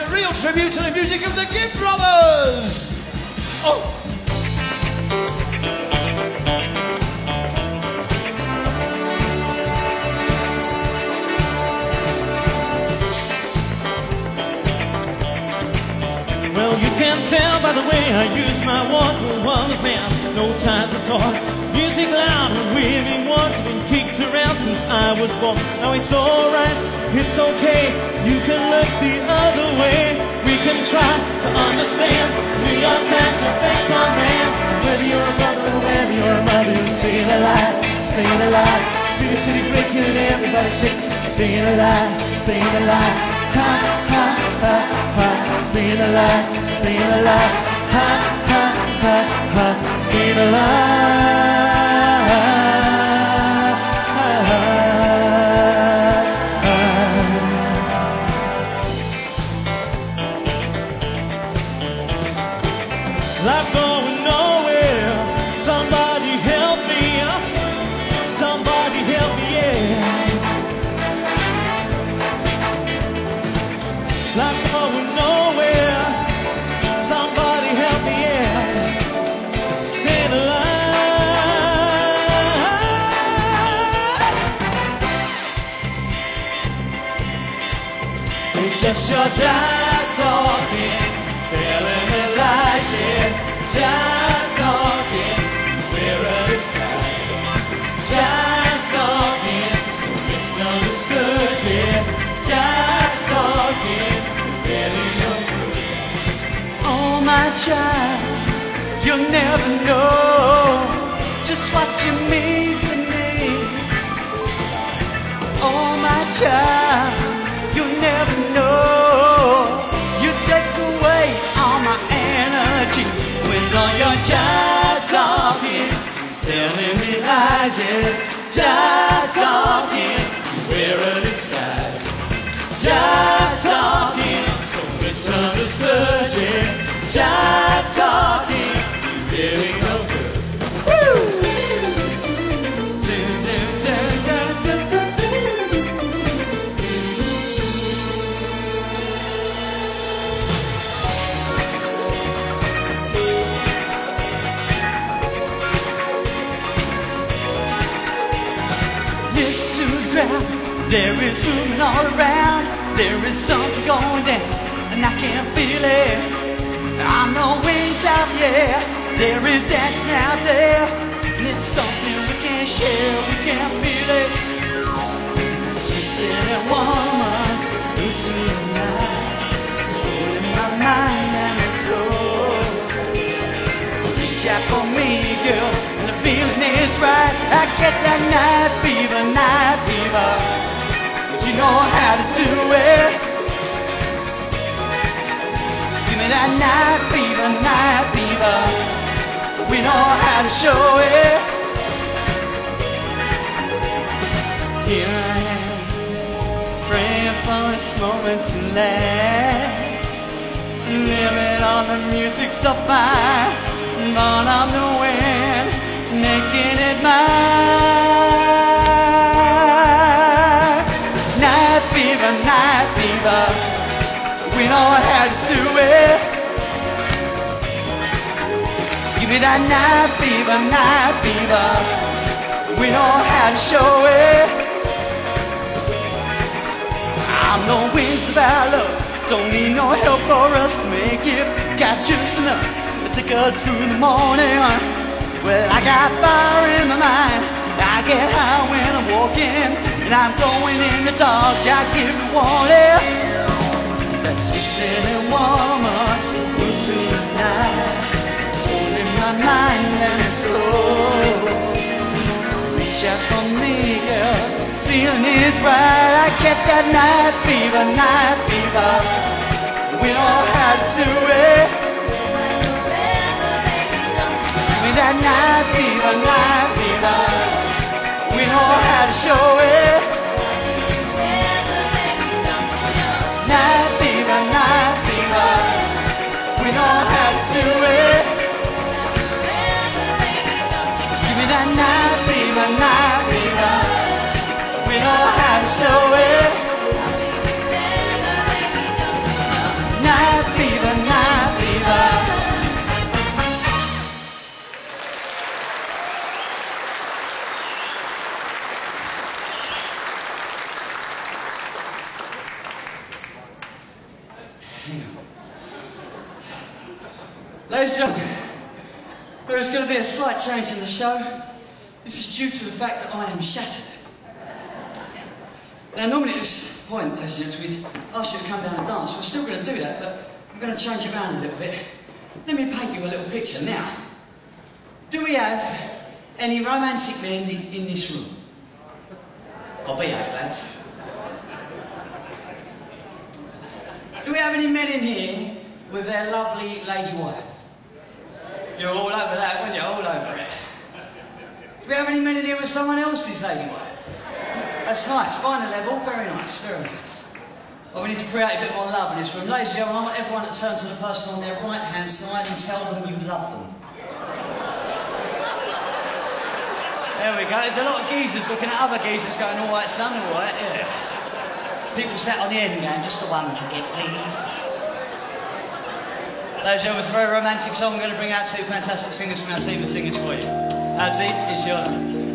It's a real tribute to the music of the Gibb Brothers. Oh. Well, you can tell by the way I use my water was man. No time to talk. Music loud and waving words been kicked around since I was born. Now it's alright, it's okay. You can look the other way. We can try to understand. New York Times reflects on man. Whether you're a brother or whether you're a mother, staying alive, staying alive. City, city breaking and everybody shaking. Staying alive, staying alive. Ha, ha, ha, ha. Staying alive, staying alive. Ha, ha, ha, ha. Staying It's just your dad talking, telling me lies, yeah. Dad talking, mirror the sky. Dad talking, misunderstood, yeah. Dad talking, really. Oh, my child, you'll never know just what you mean to me. Oh, my child, There is movement all around. There is something going down, and I can't feel it. I'm the wings out there. There is dancing out there, and it's something we can share. We can't feel it. Sweet city woman, who's sweet night, in my mind and my soul. Reach out for me, girl, and the feeling is right. I get that night night fever, night fever. We know how to show it. Here I am, praying for this moment to last. Living on the music so fine, born on the wind, making it mine. Me that night fever, night fever, we know how to show it. I'm the wings of our love. Don't need no help for us to make it. Got just enough to take us through the morning. Well, I got fire in my mind. I get high when I'm walking, and I'm going in the dark. I give you warning. That sweet city woman, Feeling is right. I get that night fever, night fever. We all how to do it. Give me that night fever, night fever. We know Ladies and gentlemen, there is going to be a slight change in the show. This is due to the fact that I am shattered. Now, normally at this point, ladies and gentlemen, we'd ask you to come down and dance. We're still going to do that, but I'm going to change it around a little bit. Let me paint you a little picture. Now, do we have any romantic men in this room? I'll behave, lads. Do we have any men in here with their lovely lady wife? You're all over that, weren't you? All over it. We have any men here with someone else's lady wife? That's nice. Final level, very nice, very nice. Well, we need to create a bit more love in this room. Ladies and gentlemen, I want everyone to turn to the person on their right hand side and tell them you love them. There we go. There's a lot of geezers looking at other geezers going, all right, son, all right, yeah. People sat on the end going, just the one ticket, please. And gentlemen, it's a very romantic song. I'm going to bring out two fantastic singers from our team of singers for you. Abdi, it's your